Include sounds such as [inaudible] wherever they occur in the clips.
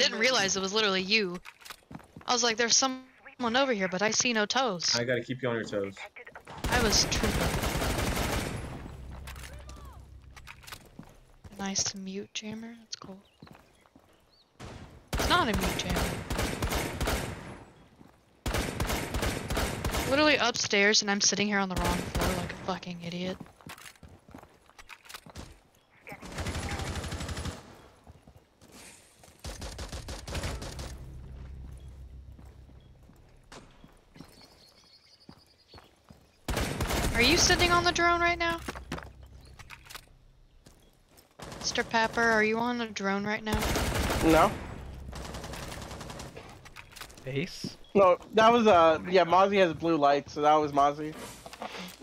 didn't realize it was literally you. I was like, there's someone over here, but I see no toes. I gotta keep you on your toes. I was tripping. Nice to mute jammer. That's cool. It's not a mute jammer. Literally upstairs, and I'm sitting here on the wrong floor like a fucking idiot. Are you sitting on the drone right now? Mr. Pepper, are you on a drone right now? No. Ace? No, that was uh yeah, Mozzie has blue lights, so that was Mozzie.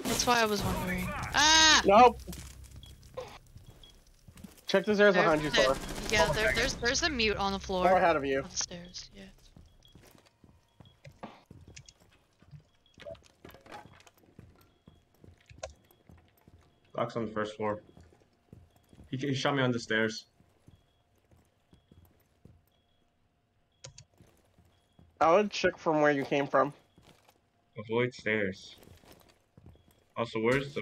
That's why I was wondering. Ah! Nope. Check the stairs There- behind you, there- Sora. Yeah, there, there's there's a mute on the floor. Far ahead of you. On the stairs, yeah. Lock's on the first floor. He, he shot me on the stairs. I would check from where you came from. Avoid stairs. Also, where's the?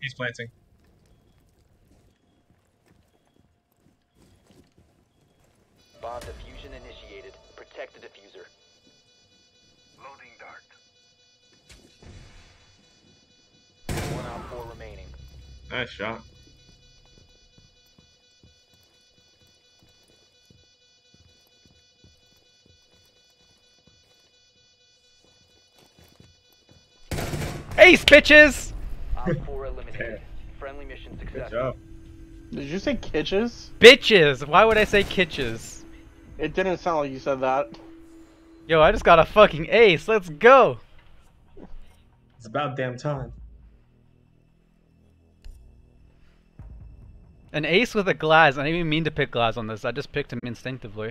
He's planting. Bomb diffusion initiated. Protect the diffuser. Loading dart. One out four remaining. Nice shot. Ace, bitches! Op four eliminated. [laughs] Friendly mission Good job. Did you say kitches? Bitches! Why would I say kitches? It didn't sound like you said that. Yo, I just got a fucking ace. Let's go! It's about damn time. An ace with a Glaz. I didn't even mean to pick Glaz on this. I just picked him instinctively.